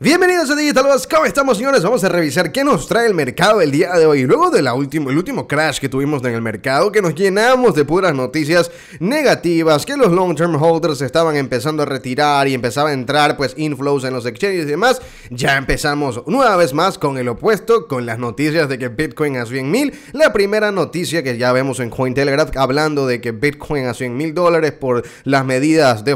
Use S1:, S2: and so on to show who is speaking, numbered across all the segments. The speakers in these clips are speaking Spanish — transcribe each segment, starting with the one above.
S1: Bienvenidos a Digital Buzz, ¿cómo estamos señores? Vamos a revisar qué nos trae el mercado el día de hoy. Luego del último, último crash que tuvimos en el mercado Que nos llenamos de puras noticias negativas Que los long term holders estaban empezando a retirar Y empezaba a entrar pues inflows en los exchanges y demás Ya empezamos una vez más con el opuesto Con las noticias de que Bitcoin a 100 mil. La primera noticia que ya vemos en Cointelegraph Hablando de que Bitcoin a 100 mil dólares Por las medidas de,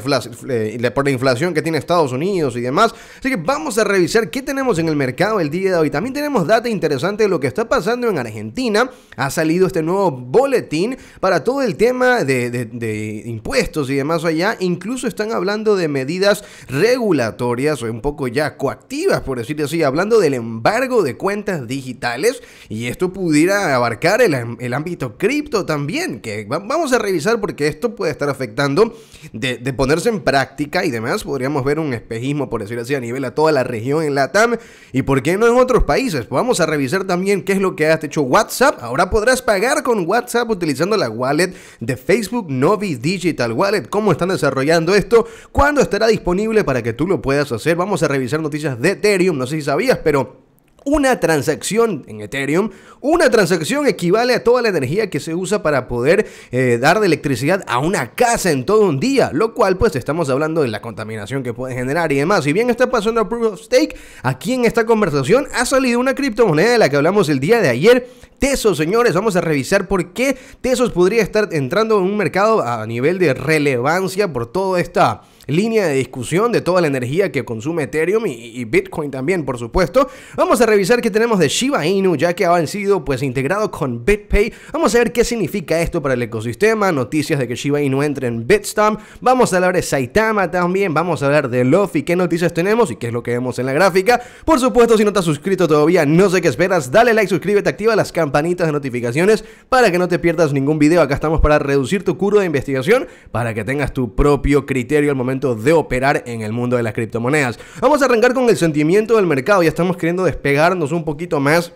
S1: eh, por la inflación que tiene Estados Unidos y demás. Así que vamos a revisar qué tenemos en el mercado el día de hoy. También tenemos data interesante de lo que está pasando en Argentina. Ha salido este nuevo boletín para todo el tema de, impuestos y demás allá. Incluso están hablando de medidas regulatorias o un poco ya coactivas, por decirlo así, hablando del embargo de cuentas digitales. Y esto pudiera abarcar el, el ámbito cripto también, que vamos a revisar porque esto puede estar afectando de, ponerse en práctica y demás. Podríamos ver un espejismo, por decirlo así, a nivel a toda la región en la TAM y por qué no en otros países. Vamos a revisar también qué es lo que ha hecho WhatsApp. Ahora podrás pagar con WhatsApp utilizando la wallet de Facebook Novi Digital Wallet. ¿Cómo están desarrollando esto? ¿Cuándo estará disponible para que tú lo puedas hacer? Vamos a revisar noticias de Ethereum. No sé si sabías, pero una transacción en Ethereum, una transacción equivale a toda la energía que se usa para poder eh, dar de electricidad a una casa en todo un día, lo cual pues estamos hablando de la contaminación que puede generar y demás. Si bien está pasando a Proof of Stake, aquí en esta conversación ha salido una criptomoneda de la que hablamos el día de ayer, Tesos, señores, vamos a revisar por qué Tesos podría estar entrando en un mercado a nivel de relevancia por toda esta línea de discusión de toda la energía que consume Ethereum y, Bitcoin también, por supuesto. Vamos a revisar qué tenemos de Shiba Inu, ya que ha sido pues integrado con BitPay. Vamos a ver qué significa esto para el ecosistema, noticias de que Shiba Inu entre en Bitstamp. Vamos a hablar de Saitama también, vamos a hablar de Luffy, qué noticias tenemos y qué es lo que vemos en la gráfica. Por supuesto, si no te has suscrito todavía, no sé qué esperas, dale like, suscríbete, activa las campanitas de notificaciones para que no te pierdas ningún video. Acá estamos para reducir tu curva de investigación, para que tengas tu propio criterio al momento de operar en el mundo de las criptomonedas. Vamos a arrancar con el sentimiento del mercado, ya estamos queriendo despegarnos un poquito más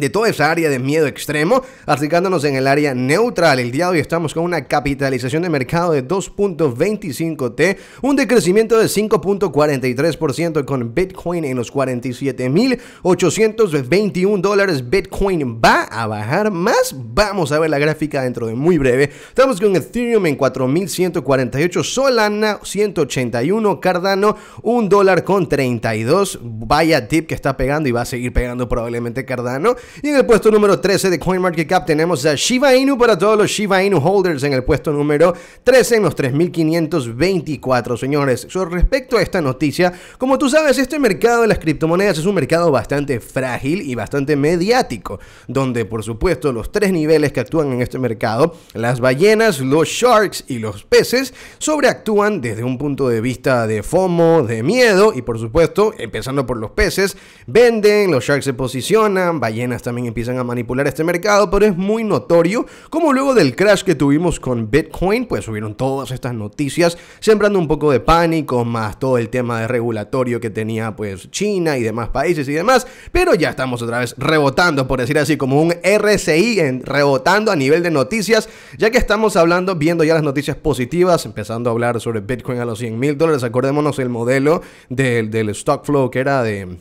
S1: de toda esa área de miedo extremo, acercándonos en el área neutral. El día de hoy estamos con una capitalización de mercado de 2.25T, un decrecimiento de 5.43% con Bitcoin en los 47.821 dólares. Bitcoin va a bajar más. Vamos a ver la gráfica dentro de muy breve. Estamos con Ethereum en 4.148, Solana 181, Cardano 1 dólar con 32. Vaya tip que está pegando y va a seguir pegando probablemente Cardano. Y en el puesto número 13 de CoinMarketCap tenemos a Shiba Inu para todos los Shiba Inu holders en el puesto número 13 en los 3.524, señores. Sobre respecto a esta noticia, como tú sabes, este mercado de las criptomonedas es un mercado bastante frágil y bastante mediático, donde por supuesto los tres niveles que actúan en este mercado, las ballenas, los sharks y los peces, sobreactúan desde un punto de vista de FOMO, de miedo y por supuesto, empezando por los peces, venden, los sharks se posicionan, ballenas también empiezan a manipular este mercado, pero es muy notorio como luego del crash que tuvimos con Bitcoin, pues subieron todas estas noticias, sembrando un poco de pánico, más todo el tema de regulatorio que tenía pues China y demás países y demás, pero ya estamos otra vez rebotando, por decir así, como un RSI en, rebotando a nivel de noticias, ya que estamos hablando, viendo ya las noticias positivas, empezando a hablar sobre Bitcoin a los 100 mil dólares, acordémonos el modelo del, del stock flow que era de,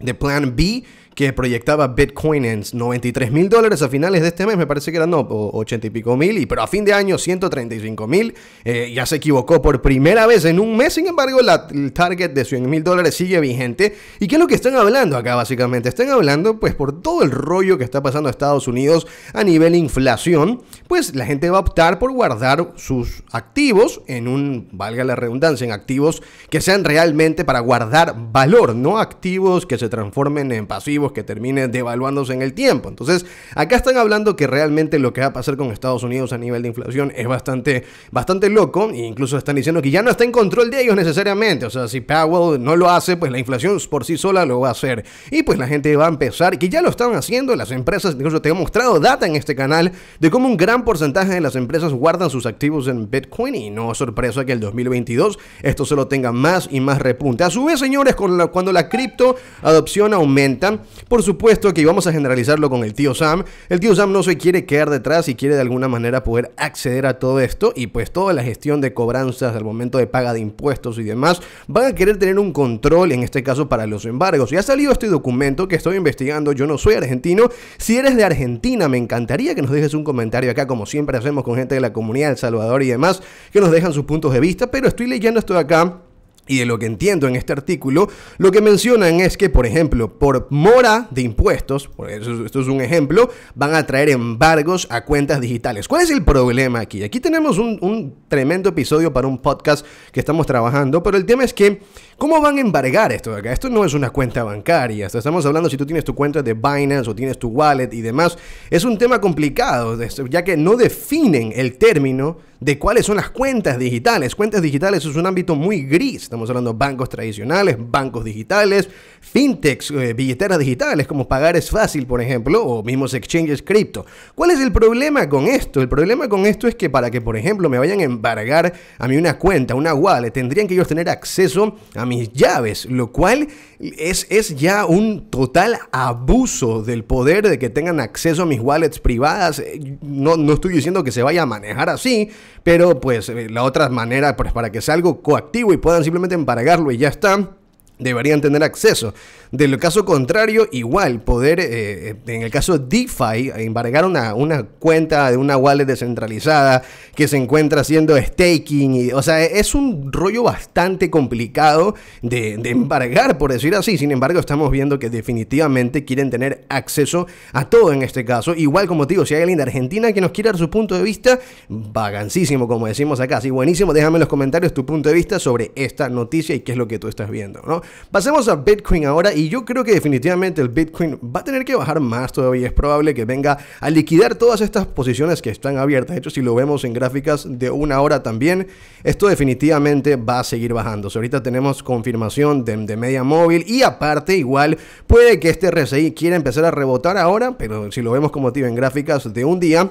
S1: de Plan B, que proyectaba Bitcoin en 93 mil dólares a finales de este mes, me parece que eran no, 80 y pico mil, y, pero a fin de año 135 mil, eh, ya se equivocó por primera vez en un mes, sin embargo el target de 100 mil dólares sigue vigente. ¿Y qué es lo que están hablando acá básicamente? Están hablando pues por todo el rollo que está pasando a Estados Unidos a nivel inflación, pues la gente va a optar por guardar sus activos en un, valga la redundancia, en activos que sean realmente para guardar valor, no activos que se transformen en pasivos que termine devaluándose en el tiempo. Entonces, acá están hablando que realmente lo que va a pasar con Estados Unidos a nivel de inflación es bastante, bastante loco. E incluso están diciendo que ya no está en control de ellos necesariamente. O sea, si Powell no lo hace, pues la inflación por sí sola lo va a hacer. Y pues la gente va a empezar, que ya lo están haciendo, las empresas, incluso te he mostrado data en este canal de cómo un gran porcentaje de las empresas guardan sus activos en Bitcoin y no es sorpresa que el 2022 esto solo tenga más y más repunte. A su vez, señores, cuando la cripto adopción aumenta, Por supuesto que íbamos a generalizarlo con el tío Sam. El tío Sam no se quiere quedar detrás y quiere de alguna manera poder acceder a todo esto y pues toda la gestión de cobranzas al momento de paga de impuestos y demás van a querer tener un control en este caso para los embargos. Y ha salido este documento que estoy investigando, yo no soy argentino. Si eres de Argentina, me encantaría que nos dejes un comentario acá como siempre hacemos con gente de la comunidad El Salvador y demás, que nos dejan sus puntos de vista, pero estoy leyendo esto de acá y de lo que entiendo en este artículo, lo que mencionan es que, por ejemplo, por mora de impuestos, esto es un ejemplo, van a traer embargos a cuentas digitales. ¿Cuál es el problema aquí? Aquí tenemos un, un tremendo episodio para un podcast que estamos trabajando, pero el tema es que, ¿cómo van a embargar esto de acá? Esto no es una cuenta bancaria, estamos hablando si tú tienes tu cuenta de Binance o tienes tu wallet y demás. Es un tema complicado, ya que no definen el término de cuáles son las cuentas digitales. Cuentas digitales es un ámbito muy gris. Estamos hablando de bancos tradicionales, bancos digitales, fintechs, eh, billeteras digitales como pagar es fácil, por ejemplo, o mismos exchanges cripto. ¿Cuál es el problema con esto? El problema con esto es que para que, por ejemplo, me vayan a embargar a mí una cuenta, una wallet, tendrían que ellos tener acceso a mis llaves, lo cual es, es ya un total abuso del poder de que tengan acceso a mis wallets privadas. Eh, no, no estoy diciendo que se vaya a manejar así, pero pues eh, la otra manera, pues para que sea algo coactivo y puedan simplemente embargarlo y ya está, deberían tener acceso. Del caso contrario, igual, poder, eh, eh, en el caso de DeFi, embargar una, una, cuenta de una wallet descentralizada que se encuentra haciendo staking. Y, o sea, es un rollo bastante complicado de, de embargar, por decir así. Sin embargo, estamos viendo que definitivamente quieren tener acceso a todo en este caso. Igual, como te digo, si hay alguien de Argentina que nos quiera dar su punto de vista, vagancísimo, como decimos acá. Sí, buenísimo. Déjame en los comentarios tu punto de vista sobre esta noticia y qué es lo que tú estás viendo, ¿no? Pasemos a Bitcoin ahora y yo creo que definitivamente el Bitcoin va a tener que bajar más todavía. Es probable que venga a liquidar todas estas posiciones que están abiertas. De hecho, si lo vemos en gráficas de una hora también, esto definitivamente va a seguir bajando. ahorita tenemos confirmación de, de media móvil y aparte igual puede que este RSI quiera empezar a rebotar ahora, pero si lo vemos como tío en gráficas de un día,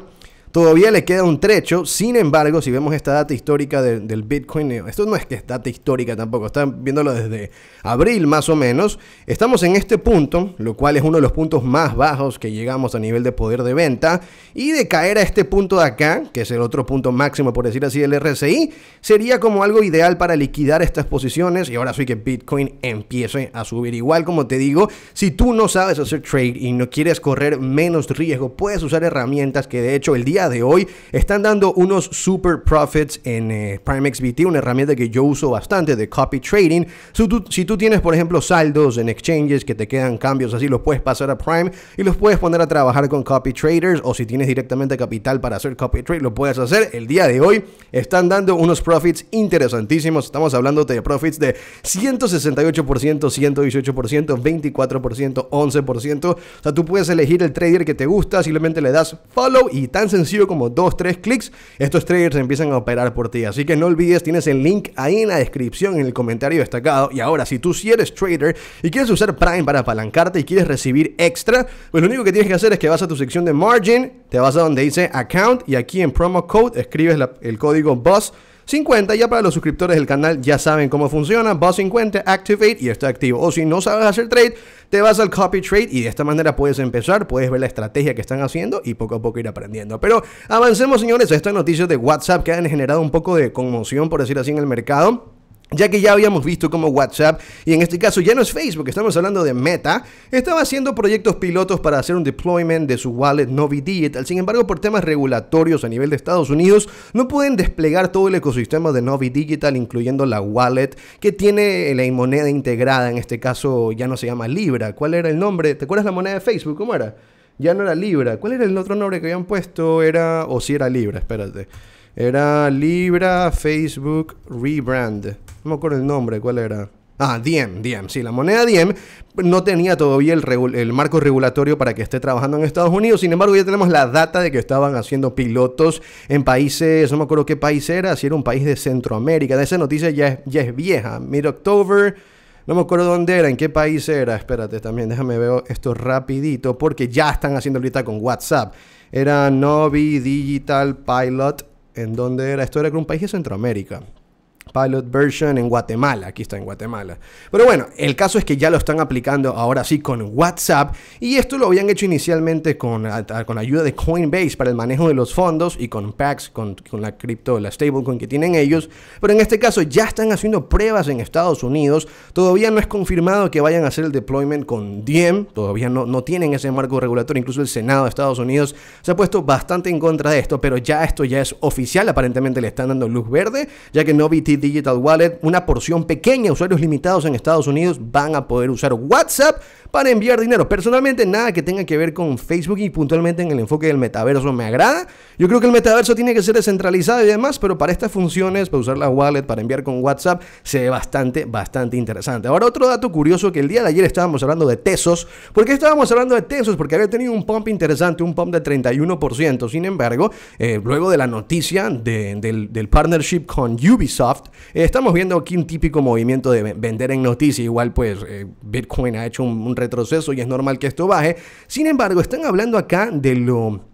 S1: Todavía le queda un trecho, sin embargo, si vemos esta data histórica del Bitcoin, eh, esto no es que es data histórica tampoco, están viéndolo desde abril más o menos, estamos en este punto, lo cual es uno de los puntos más bajos que llegamos a nivel de poder de venta, y de caer a este punto de acá, que es el otro punto máximo por decir así del RSI, sería como algo ideal para liquidar estas posiciones y ahora sí que Bitcoin empiece a subir. Igual como te digo, si tú no sabes hacer trade y no quieres correr menos riesgo, puedes usar herramientas que de hecho el día de hoy están dando unos super profits en eh, Prime XBT, una herramienta que yo uso bastante de copy trading. Si tú, si tú tienes, por ejemplo, saldos en exchanges que te quedan cambios así, los puedes pasar a Prime y los puedes poner a trabajar con copy traders o si tienes directamente capital para hacer copy trade, lo puedes hacer. El día de hoy están dando unos profits interesantísimos. Estamos hablando de profits de 168%, 118%, 24%, 11%. O sea, tú puedes elegir el trader que te gusta, simplemente le das follow y tan sencillo como dos, tres clics, estos traders empiezan a operar por ti. Así que no olvides, tienes el link ahí en la descripción, en el comentario destacado. Y ahora, si tú si eres trader y quieres usar Prime para apalancarte y quieres recibir extra, pues lo único que tienes que hacer es que vas a tu sección de margin, te vas a donde dice account y aquí en promo code escribes el código BUSS 50 ya para los suscriptores del canal ya saben cómo funciona. Boss 50, Activate y está activo. O si no sabes hacer trade, te vas al Copy Trade y de esta manera puedes empezar, puedes ver la estrategia que están haciendo y poco a poco ir aprendiendo. Pero avancemos, señores, a estas noticias de WhatsApp que han generado un poco de conmoción, por decir así, en el mercado. Ya que ya habíamos visto como WhatsApp, y en este caso ya no es Facebook, estamos hablando de Meta, estaba haciendo proyectos pilotos para hacer un deployment de su wallet Novi Digital. Sin embargo, por temas regulatorios a nivel de Estados Unidos, no pueden desplegar todo el ecosistema de Novi Digital, incluyendo la wallet que tiene la moneda integrada. En este caso ya no se llama Libra. ¿Cuál era el nombre? ¿Te acuerdas la moneda de Facebook? ¿Cómo era? Ya no era Libra. ¿Cuál era el otro nombre que habían puesto? Era. O si era Libra, espérate. Era Libra Facebook Rebrand. No me acuerdo el nombre, ¿cuál era? Ah, Diem, Diem, sí, la moneda Diem no tenía todavía el, marco regulatorio para que esté trabajando en Estados Unidos, sin embargo ya tenemos la data de que estaban haciendo pilotos en países, no me acuerdo qué país era, si era un país de Centroamérica, de esa noticia ya es, ya es vieja, mid-October, no me acuerdo dónde era, en qué país era, espérate también, déjame ver esto rapidito, porque ya están haciendo ahorita con WhatsApp, era Novi Digital Pilot, ¿en dónde era? Esto era con un país de Centroamérica. Pilot version en Guatemala. Aquí está en Guatemala. Pero bueno, el caso es que ya lo están aplicando ahora sí con WhatsApp. Y esto lo habían hecho inicialmente con, con ayuda de Coinbase para el manejo de los fondos y con Pax, con, con la cripto, la stablecoin que tienen ellos. Pero en este caso ya están haciendo pruebas en Estados Unidos. Todavía no es confirmado que vayan a hacer el deployment con Diem. Todavía no, no tienen ese marco regulatorio. Incluso el Senado de Estados Unidos se ha puesto bastante en contra de esto. Pero ya esto ya es oficial. Aparentemente le están dando luz verde. Ya que Digital Wallet, una porción pequeña, usuarios limitados en Estados Unidos van a poder usar WhatsApp para enviar dinero. Personalmente, nada que tenga que ver con Facebook y puntualmente en el enfoque del metaverso me agrada. Yo creo que el metaverso tiene que ser descentralizado y demás, pero para estas funciones, para usar la wallet, para enviar con WhatsApp, se ve bastante, bastante interesante. Ahora, otro dato curioso que el día de ayer estábamos hablando de Tesos. ¿Por qué estábamos hablando de Tesos? Porque había tenido un pump interesante, un pump de 31%. Sin embargo, eh, luego de la noticia del, partnership con Ubisoft, eh, estamos viendo aquí un típico movimiento de vender en noticia. Igual, pues, eh, Bitcoin ha hecho un retroceso y es normal que esto baje. Sin embargo, están hablando acá de lo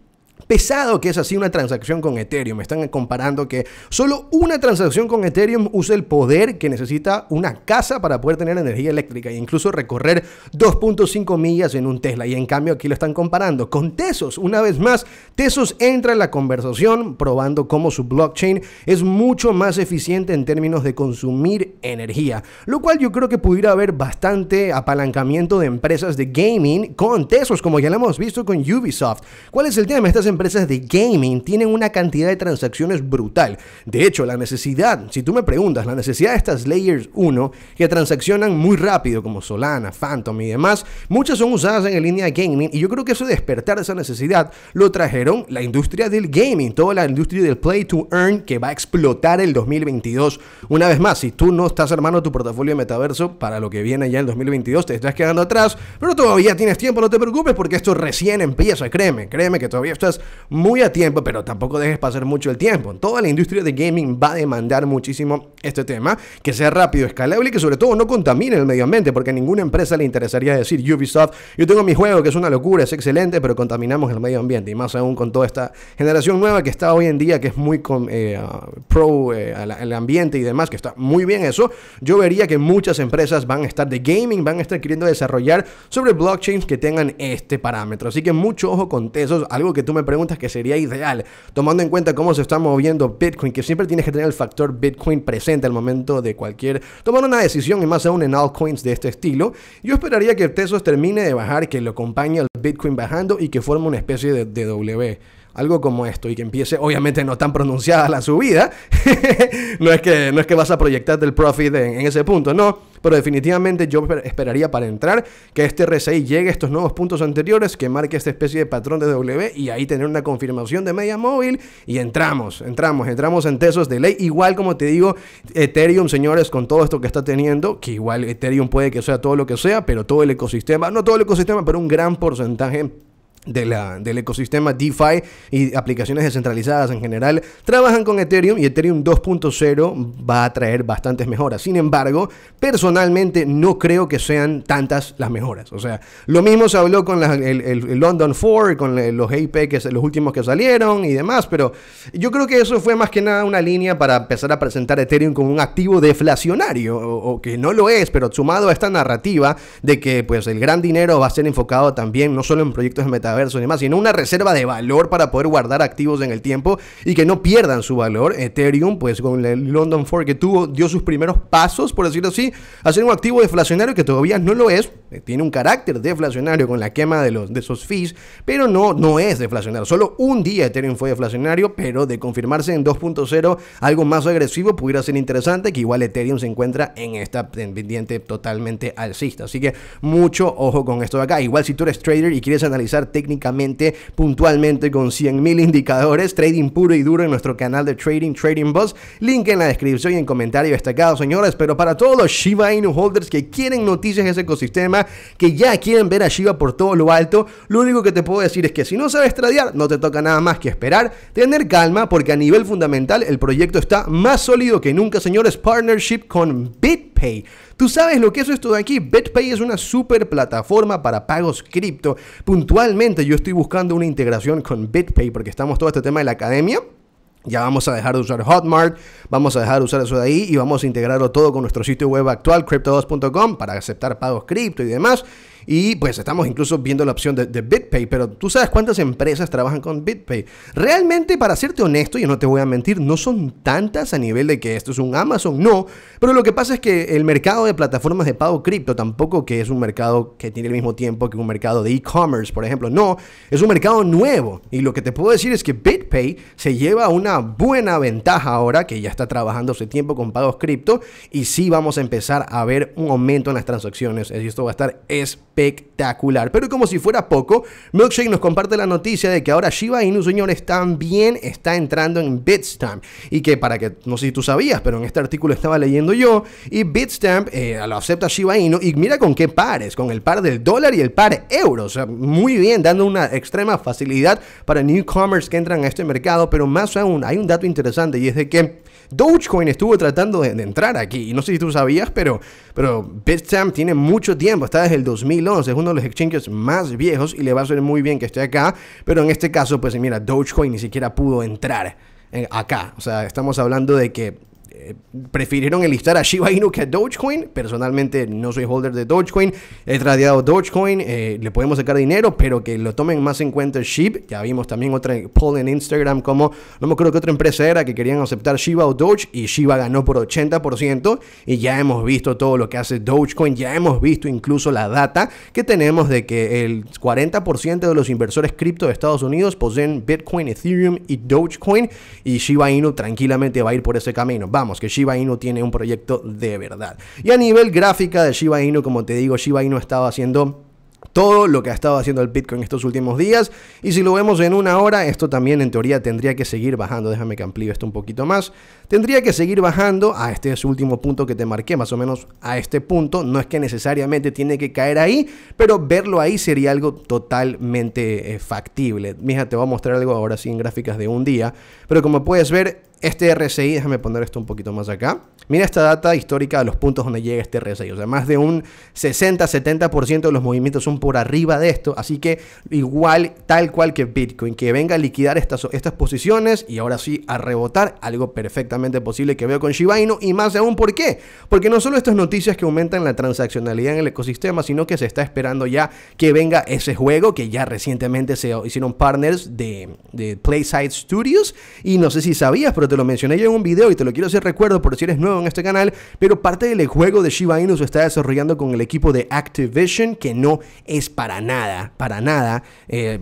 S1: pesado que es así una transacción con Ethereum. Están comparando que solo una transacción con Ethereum usa el poder que necesita una casa para poder tener energía eléctrica e incluso recorrer 2.5 millas en un Tesla. Y en cambio aquí lo están comparando con Tesos. Una vez más, Tesos entra en la conversación probando cómo su blockchain es mucho más eficiente en términos de consumir energía. Lo cual yo creo que pudiera haber bastante apalancamiento de empresas de gaming con Tesos, como ya lo hemos visto con Ubisoft. ¿Cuál es el tema? Estas empresas de gaming tienen una cantidad de transacciones brutal. De hecho, la necesidad, si tú me preguntas, la necesidad de estas Layers 1 que transaccionan muy rápido, como Solana, Phantom y demás, muchas son usadas en la línea de gaming y yo creo que eso de despertar esa necesidad lo trajeron la industria del gaming, toda la industria del play to earn que va a explotar el 2022. Una vez más, si tú no estás armando tu portafolio de metaverso para lo que viene ya el 2022, te estás quedando atrás, pero todavía tienes tiempo, no te preocupes porque esto recién empieza, créeme, créeme que todavía estás muy a tiempo, pero tampoco dejes pasar mucho el tiempo. Toda la industria de gaming va a demandar muchísimo este tema, que sea rápido, escalable y que sobre todo no contamine el medio ambiente, porque a ninguna empresa le interesaría decir Ubisoft, yo tengo mi juego que es una locura, es excelente, pero contaminamos el medio ambiente, y más aún con toda esta generación nueva que está hoy en día, que es muy eh, pro eh, al, ambiente y demás, que está muy bien eso, yo vería que muchas empresas van a estar de gaming, van a estar queriendo desarrollar sobre blockchains que tengan este parámetro. Así que mucho ojo con eso, algo que tú me preguntas que sería ideal, tomando en cuenta cómo se está moviendo Bitcoin, que siempre tienes que tener el factor Bitcoin presente al momento de cualquier, tomar una decisión y más aún en altcoins de este estilo. Yo esperaría que Tesos termine de bajar, que lo acompañe el Bitcoin bajando y que forme una especie de, W algo como esto y que empiece, obviamente no tan pronunciada la subida, no, es que, no es que vas a proyectar el profit en, ese punto, no, pero definitivamente yo esperaría para entrar que este RSI llegue a estos nuevos puntos anteriores, que marque esta especie de patrón de W y ahí tener una confirmación de media móvil y entramos, entramos, entramos en tesos de ley, igual como te digo, Ethereum, señores, con todo esto que está teniendo, que igual Ethereum puede que sea todo lo que sea, pero todo el ecosistema, no todo el ecosistema, pero un gran porcentaje de la, del ecosistema DeFi y aplicaciones descentralizadas en general trabajan con Ethereum y Ethereum 2.0 va a traer bastantes mejoras. Sin embargo, personalmente no creo que sean tantas las mejoras. O sea, lo mismo se habló con el, London 4, con los AP, que los últimos que salieron y demás, pero yo creo que eso fue más que nada una línea para empezar a presentar Ethereum como un activo deflacionario, o, que no lo es, pero sumado a esta narrativa de que pues el gran dinero va a ser enfocado también no solo en proyectos de metaverso, y demás, sino una reserva de valor para poder guardar activos en el tiempo y que no pierdan su valor. Ethereum, pues con el London Ford que tuvo, dio sus primeros pasos, por decirlo así, a ser un activo deflacionario que todavía no lo es, eh, tiene un carácter deflacionario con la quema de, los, de esos fees, pero no, no es deflacionario. Solo un día Ethereum fue deflacionario, pero de confirmarse en 2.0 algo más agresivo pudiera ser interesante, que igual Ethereum se encuentra en esta pendiente totalmente alcista. Así que mucho ojo con esto de acá. Igual si tú eres trader y quieres analizar técnicamente, puntualmente con 100.000 indicadores, trading puro y duro en nuestro canal de Trading, Trading Boss, link en la descripción y en comentario destacado, señores. Pero para todos los Shiba Inu holders que quieren noticias en ese ecosistema, que ya quieren ver a Shiba por todo lo alto, lo único que te puedo decir es que si no sabes tradear, no te toca nada más que esperar, tener calma, porque a nivel fundamental el proyecto está más sólido que nunca, señores. Partnership con BitPay. Tú sabes lo que es esto de aquí. BitPay es una super plataforma para pagos cripto. Puntualmente yo estoy buscando una integración con BitPay porque estamos todo este tema de la academia Ya vamos a dejar de usar Hotmart, vamos a dejar de usar eso de ahí y vamos a integrarlo todo con nuestro sitio web actual, crypto2.com, para aceptar pagos cripto y demás. Y pues estamos incluso viendo la opción de, BitPay, pero tú sabes cuántas empresas trabajan con BitPay. Realmente, para serte honesto, yo no te voy a mentir, no son tantas a nivel de que esto es un Amazon, no. Pero lo que pasa es que el mercado de plataformas de pago cripto tampoco que es un mercado que tiene el mismo tiempo que un mercado de e-commerce, por ejemplo. No, es un mercado nuevo. Y lo que te puedo decir es que BitPay se lleva una buena ventaja ahora que ya está trabajando hace tiempo con pagos cripto y sí vamos a empezar a ver un aumento en las transacciones. Y esto va a estar espectacular espectacular. Pero como si fuera poco, Milkshake nos comparte la noticia de que ahora Shiba Inu, señores, también está entrando en Bitstamp. Y que para que, no sé si tú sabías, pero en este artículo estaba leyendo yo, y Bitstamp eh, lo acepta Shiba Inu, y mira con qué pares, con el par del dólar y el par euro. O sea, muy bien, dando una extrema facilidad para newcomers que entran a este mercado, pero más aún, hay un dato interesante y es de que Dogecoin estuvo tratando de, entrar aquí. Y no sé si tú sabías, pero, pero Bitstamp tiene mucho tiempo. Está desde el 2011. Es uno de los exchanges más viejos y le va a ser muy bien que esté acá. Pero en este caso, pues mira, Dogecoin ni siquiera pudo entrar acá. O sea, estamos hablando de que eh, prefirieron enlistar a Shiba Inu que a Dogecoin. Personalmente no soy holder de Dogecoin. He tradeado Dogecoin. Eh, le podemos sacar dinero, pero que lo tomen más en cuenta SHIB. Ya vimos también otra poll en Instagram como, no me acuerdo que otra empresa era que querían aceptar Shiba o Doge y Shiba ganó por 80%. Y ya hemos visto todo lo que hace Dogecoin. Ya hemos visto incluso la data que tenemos de que el 40% de los inversores cripto de Estados Unidos poseen Bitcoin, Ethereum y Dogecoin. Y Shiba Inu tranquilamente va a ir por ese camino. Vamos que Shiba Inu tiene un proyecto de verdad. Y a nivel gráfica de Shiba Inu, como te digo, Shiba Inu estaba haciendo todo lo que ha estado haciendo el Bitcoin estos últimos días. Y si lo vemos en una hora, esto también en teoría tendría que seguir bajando. Déjame que amplíe esto un poquito más. Tendría que seguir bajando a este es último punto que te marqué, más o menos a este punto. No es que necesariamente tiene que caer ahí, pero verlo ahí sería algo totalmente eh, factible. Mija, te voy a mostrar algo ahora sí en gráficas de un día. Pero como puedes ver, este RSI, déjame poner esto un poquito más acá. Mira esta data histórica de los puntos donde llega este RSI. O sea, más de un 60-70% de los movimientos son por arriba de esto. Así que igual, tal cual que Bitcoin, que venga a liquidar estas, estas posiciones y ahora sí a rebotar. Algo perfectamente posible que veo con Shiba Inu. Y más aún, ¿por qué? Porque no solo estas noticias que aumentan la transaccionalidad en el ecosistema, sino que se está esperando ya que venga ese juego que ya recientemente se hicieron partners de, de Playside Studios. Y no sé si sabías, pero te lo mencioné yo en un video y te lo quiero hacer recuerdo por si eres nuevo en este canal, pero parte del juego de Shiba Inu se está desarrollando con el equipo de Activision, que no es para nada, para nada, eh,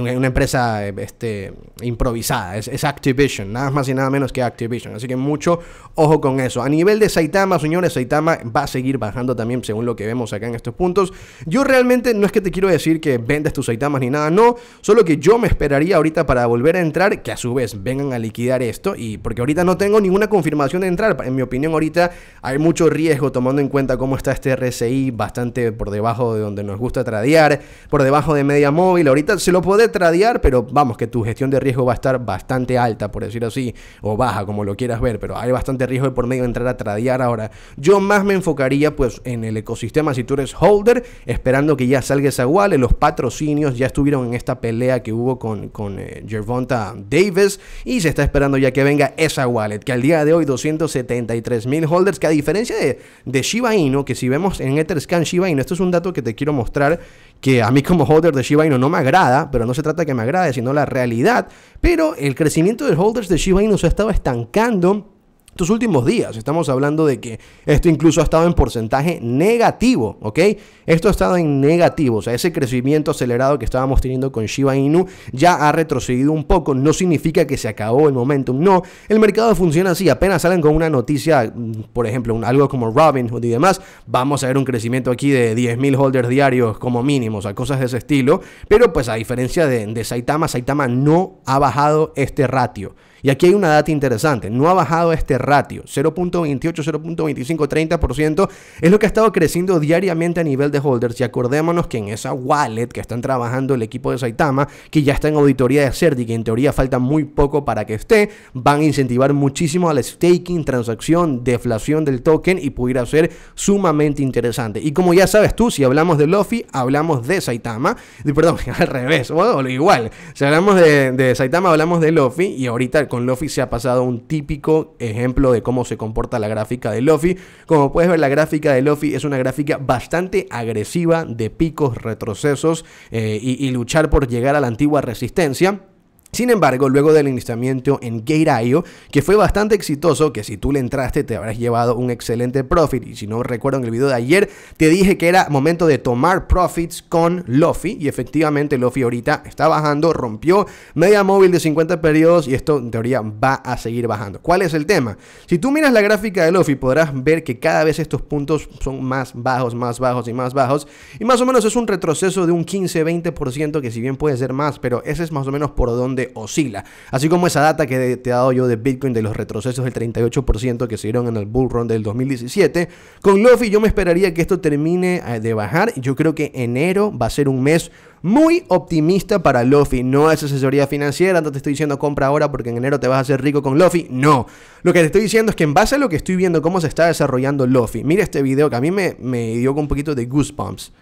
S1: una empresa este, improvisada, es, Activision, nada más y nada menos que Activision, así que mucho ojo con eso. A nivel de Saitama, señores, Saitama va a seguir bajando también según lo que vemos acá en estos puntos. Yo realmente no es que te quiero decir que vendes tus Saitamas ni nada, no, solo que yo me esperaría ahorita para volver a entrar, que a su vez vengan a liquidar esto y porque ahorita no tengo ninguna confirmación de entrar. En mi opinión, ahorita hay mucho riesgo tomando en cuenta cómo está este RSI bastante por debajo de donde nos gusta tradear, por debajo de media móvil. Ahorita se lo puede tradear, pero vamos, que tu gestión de riesgo va a estar bastante alta, por decir así, o baja, como lo quieras ver, pero hay bastante riesgo de por medio de entrar a tradear ahora. Yo más me enfocaría pues en el ecosistema si tú eres holder, esperando que ya salga esa wallet. Los patrocinios ya estuvieron en esta pelea que hubo con, con eh, Gervonta Davis y se está esperando ya que venga esa wallet, que al día de hoy 273 mil holders, que a diferencia de, de Shiba Inu, que si vemos en Etherscan Shiba Inu, esto es un dato que te quiero mostrar, que a mí como holder de Shiba Inu no me agrada, pero no se trata que me agrade, sino la realidad, pero el crecimiento de holders de Shiba Inu se ha estado estancando estos últimos días. Estamos hablando de que esto incluso ha estado en porcentaje negativo, ¿ok? Esto ha estado en negativo, o sea, ese crecimiento acelerado que estábamos teniendo con Shiba Inu ya ha retrocedido un poco. No significa que se acabó el momentum, no. El mercado funciona así, apenas salen con una noticia, mm, por ejemplo, algo como Robinhood y demás, vamos a ver un crecimiento aquí de 10.000 holders diarios como mínimo, o sea, cosas de ese estilo. Pero pues a diferencia de, de Saitama, Saitama no ha bajado este ratio. Y aquí hay una data interesante, no ha bajado este ratio, 0.28, 0.25, 30%, es lo que ha estado creciendo diariamente a nivel de holders. Y acordémonos que en esa wallet que están trabajando el equipo de Saitama, que ya está en auditoría de CERT y que en teoría falta muy poco para que esté, van a incentivar muchísimo al staking, transacción, deflación del token y pudiera ser sumamente interesante. Y como ya sabes tú, si hablamos de Luffy, hablamos de Saitama, perdón, al revés, o igual, si hablamos de, Saitama, hablamos de Luffy y ahorita Con Luffy se ha pasado un típico ejemplo de cómo se comporta la gráfica de Luffy. Como puedes ver, la gráfica de Luffy es una gráfica bastante agresiva de picos, retrocesos eh, y luchar por llegar a la antigua resistencia. Sin embargo, luego del iniciamiento en Gate.io, que fue bastante exitoso, que si tú le entraste te habrás llevado un excelente profit, y si no recuerdo en el video de ayer, te dije que era momento de tomar profits con Luffy, y efectivamente Luffy ahorita está bajando, rompió media móvil de 50 periodos, y esto en teoría va a seguir bajando. ¿Cuál es el tema? Si tú miras la gráfica de Luffy, podrás ver que cada vez estos puntos son más bajos, más bajos y más bajos, y más o menos es un retroceso de un 15-20%, que si bien puede ser más, pero ese es más o menos por donde oscila. Así como esa data que te he dado yo de Bitcoin de los retrocesos del 38% que se dieron en el bull run del 2017. Con Luffy yo me esperaría que esto termine eh, de bajar. Yo creo que enero va a ser un mes muy optimista para Luffy. No es asesoría financiera, no te estoy diciendo compra ahora porque en enero te vas a hacer rico con Luffy. No. Lo que te estoy diciendo es que en base a lo que estoy viendo cómo se está desarrollando Luffy, mira este video que a mí me, me dio un poquito de goosebumps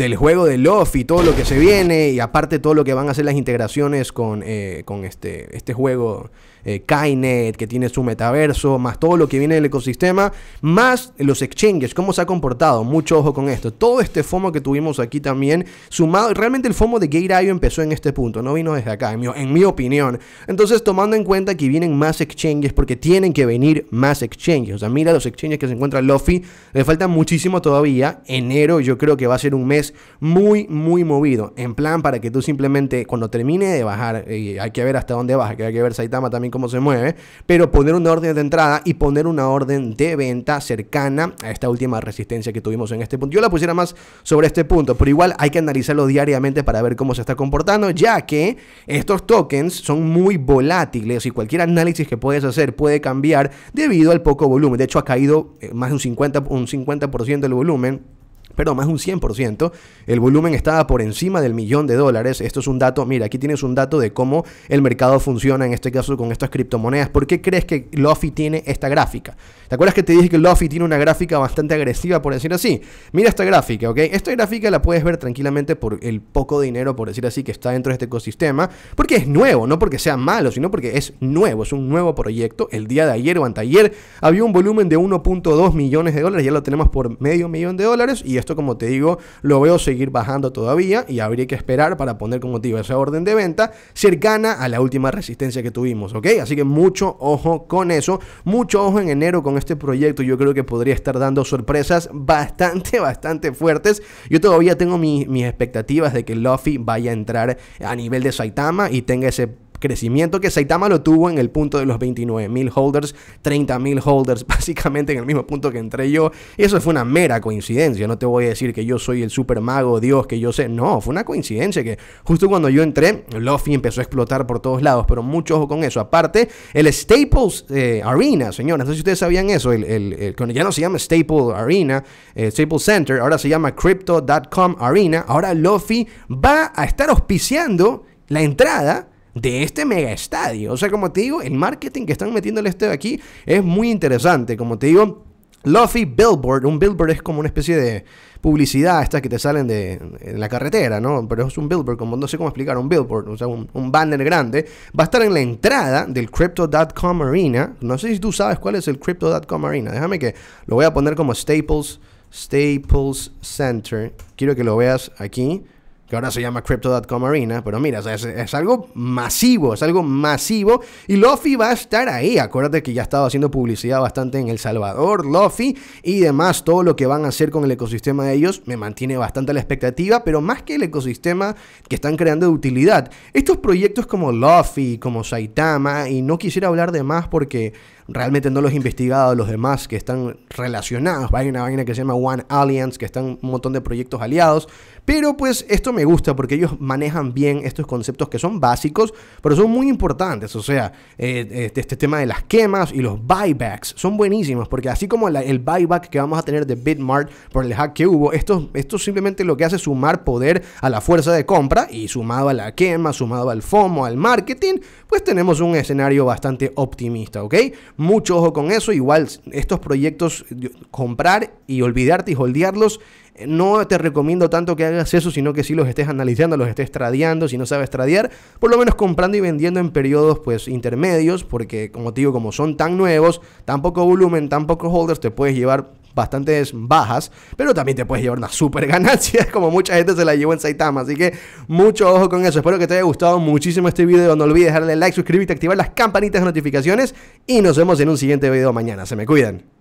S1: del juego de Luffy, todo lo que se viene y aparte todo lo que van a hacer las integraciones con, eh, con este, este juego eh, Kainet, que tiene su metaverso, más todo lo que viene del ecosistema, más los exchanges, cómo se ha comportado. Mucho ojo con esto. Todo este FOMO que tuvimos aquí también, sumado, realmente el FOMO de Gate.io empezó en este punto, no vino desde acá, en mi, en opinión. Entonces, tomando en cuenta que vienen más exchanges, porque tienen que venir más exchanges. O sea, mira los exchanges que se encuentran Luffy, le faltan muchísimo todavía. Enero yo creo que va a ser un mes muy, muy movido. En plan, para que tú simplemente, cuando termine de bajar, y hay que ver hasta dónde baja, que hay que ver Saitama también cómo se mueve, pero poner una orden de entrada y poner una orden de venta cercana a esta última resistencia que tuvimos en este punto. Yo la pusiera más sobre este punto, pero igual hay que analizarlo diariamente para ver cómo se está comportando, ya que estos tokens son muy volátiles y cualquier análisis que puedes hacer puede cambiar debido al poco volumen. De hecho, ha caído eh, más de un 50%, un 50 del volumen pero más de un 100%. El volumen estaba por encima del millón de dólares. Esto es un dato, mira, aquí tienes un dato de cómo el mercado funciona en este caso con estas criptomonedas. ¿Por qué crees que Luffy tiene esta gráfica? ¿Te acuerdas que te dije que Luffy tiene una gráfica bastante agresiva, por decir así? Mira esta gráfica, ¿ok? Esta gráfica la puedes ver tranquilamente por el poco dinero, por decir así, que está dentro de este ecosistema, porque es nuevo, no porque sea malo, sino porque es nuevo, es un nuevo proyecto. El día de ayer o anteayer había un volumen de 1.2 millones de dólares, ya lo tenemos por medio millón de dólares y esto como te digo, lo veo seguir bajando todavía y habría que esperar para poner como te digo esa orden de venta cercana a la última resistencia que tuvimos, ¿ok? Así que mucho ojo con eso, mucho ojo en enero con este proyecto, yo creo que podría estar dando sorpresas bastante, bastante fuertes. Yo todavía tengo mis expectativas de que Luffy vaya a entrar a nivel de Saitama y tenga ese crecimiento que Saitama lo tuvo en el punto de los 29 mil holders, 30 mil holders, básicamente en el mismo punto que entré yo. Eso fue una mera coincidencia. No te voy a decir que yo soy el super mago, Dios, que yo sé. No, fue una coincidencia que justo cuando yo entré, Luffy empezó a explotar por todos lados, pero mucho ojo con eso. Aparte, el Staples eh, Arena, señores, no sé si ustedes sabían eso, el, el, ya no se llama Staples Arena, eh, Staples Center, ahora se llama Crypto.com Arena. Ahora Luffy va a estar auspiciando la entrada de este mega estadio. O sea, como te digo, el marketing que están metiéndole este de aquí es muy interesante. Como te digo, Luffy Billboard, un billboard es como una especie de publicidad, estas que te salen de la carretera, ¿no? Pero es un billboard, como no sé cómo explicar, un billboard, o sea, un, un banner grande. Va a estar en la entrada del Crypto.com Arena. No sé si tú sabes cuál es el Crypto.com Arena. Déjame que lo voy a poner como Staples, Staples Center. Quiero que lo veas aquí que ahora se llama Crypto.com Arena, pero mira, es, algo masivo, es algo masivo y Luffy va a estar ahí. Acuérdate que ya estaba haciendo publicidad bastante en El Salvador, Luffy y demás, todo lo que van a hacer con el ecosistema de ellos me mantiene bastante la expectativa, pero más que el ecosistema que están creando de utilidad, estos proyectos como Luffy, como Saitama, y no quisiera hablar de más porque realmente no los he investigado, los demás que están relacionados. Hay una vaina que se llama One Alliance, que están un montón de proyectos aliados. Pero pues esto me gusta porque ellos manejan bien estos conceptos que son básicos, pero son muy importantes. O sea, eh, este, este, tema de las quemas y los buybacks son buenísimos porque así como el buyback que vamos a tener de Bitmart por el hack que hubo, esto, esto simplemente lo que hace es sumar poder a la fuerza de compra y sumado a la quema, sumado al FOMO, al marketing, pues tenemos un escenario bastante optimista, ¿ok? Mucho ojo con eso. Igual estos proyectos, comprar y olvidarte y holdearlos, eh, no te recomiendo tanto que hagas eso, sino que si los estés analizando, los estés tradeando, si no sabes tradear, por lo menos comprando y vendiendo en periodos pues intermedios, porque como te digo, como son tan nuevos, tan poco volumen, tan pocos holders, te puedes llevar bastantes bajas, pero también te puedes llevar una super ganancia, como mucha gente se la llevó en Saitama. Así que mucho ojo con eso. Espero que te haya gustado muchísimo este video. No olvides darle like, suscribirte, activar las campanitas de notificaciones y nos vemos en un siguiente video mañana. Se me cuidan.